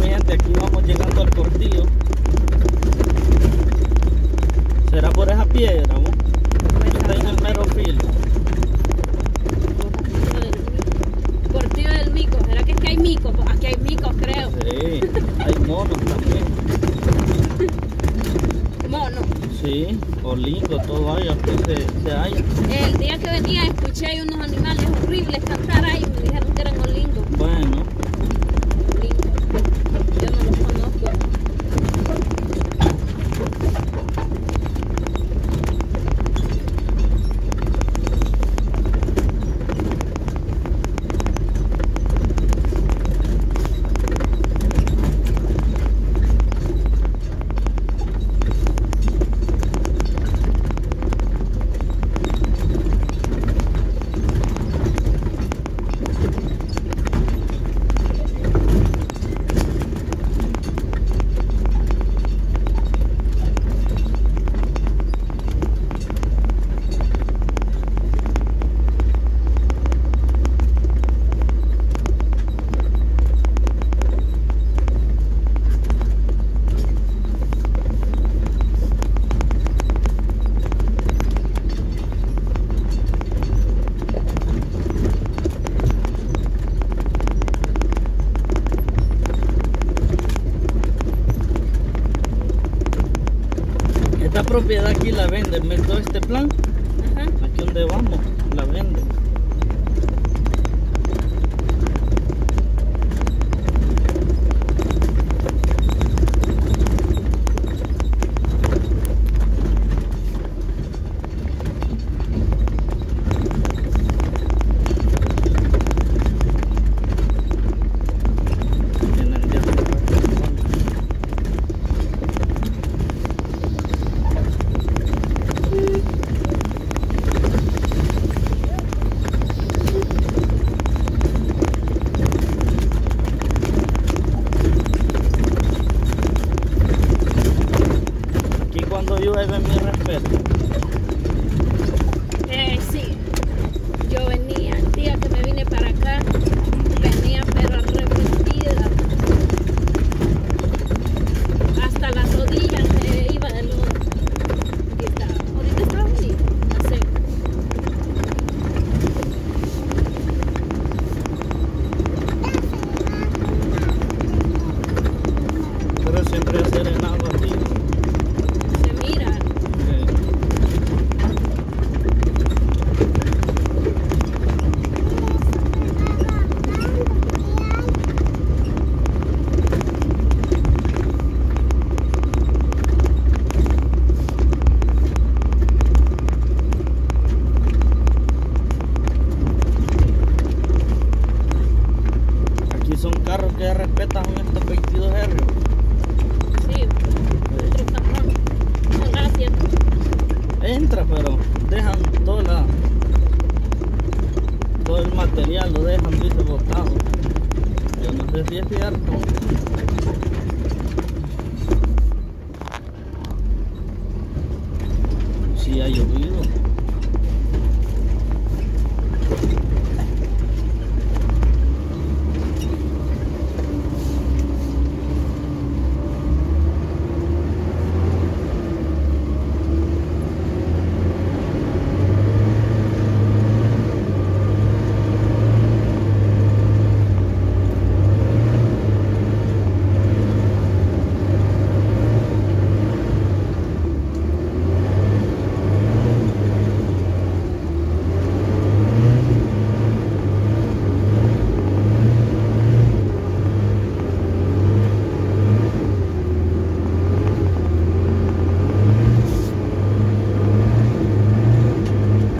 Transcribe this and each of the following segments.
mi gente, aquí vamos llegando al cortillo. ¿Será por esa piedra, vos? Pues, Está en el mero filo. Cortillo del mico. ¿Será que es que hay mico? Pues Aquí hay micos, creo. Sí, hay monos también. Mono. Sí, o lindo, todo hay, aquí se, se halla. El día que venía escuché unos animales horribles cantar ahí. Me dijeron que eran olingos. Bueno, Olingos. Yo no los conozco. esta propiedad aquí la venden, ¿ves todo este plan? Ajá. Aquí donde vamos, la venden. Tienen ya su razón. Aquí cuando llueve mi respeto. Eh, sí. Yo venía, el día que me vine para acá, venía pero arrepentida. Hasta las rodillas me iba de lodo. Aquí está. Ahorita está bonito, la seco. Pero siempre ha serenado así. Se mira. Eh, Aquí son carros que ya respetan estos 22 R. Sí, Gracias. Entra, pero dejan toda la, todo el material, lo dejan, dice, botado. Yo no sé si es cierto. Si ha llovido.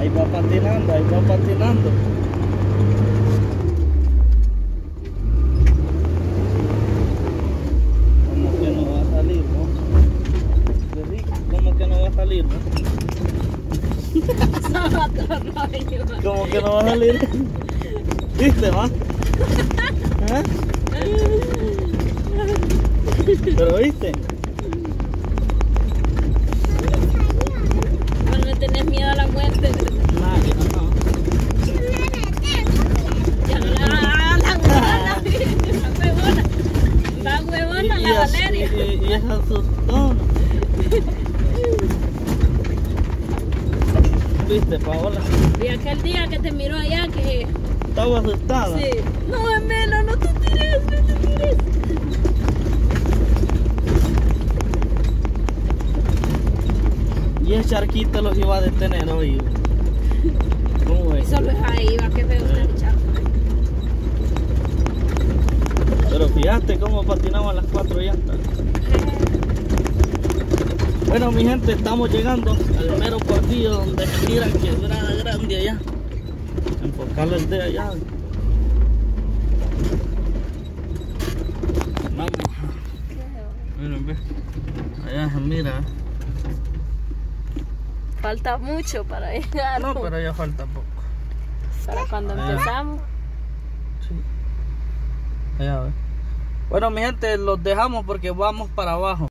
Ahí va patinando, ahí va patinando. ¿Cómo que no va a salir, no? Qué rico, ¿cómo que no va a salir, no? ¿Cómo que no va a salir? ¿Viste, va? ¿Eh? ¿Pero viste? No le tenés miedo a la muerte. Nadie, no. Ya no la, la, la, la, la, la huevona. Va la y, así- Valeria. Asustón. ¿Viste, Paola? Y aquel día que te miró allá que... Estaba asustada. Sí. No, Emela, no te tires, no te tires. Y el charquito los iba a detener hoy. ¿Cómo es? solo es ahí, va que veo una charca. Pero fíjate cómo patinaban las cuatro llantas. Bueno, mi gente, estamos llegando al mero partido donde mira quebrada grande allá. Enfocarle el de allá. Vamos. Miren, ve. Allá se mira. Falta mucho para llegar. No, pero ya falta poco. Para cuando empezamos. Sí. Allá ve. Bueno, mi gente, los dejamos porque vamos para abajo.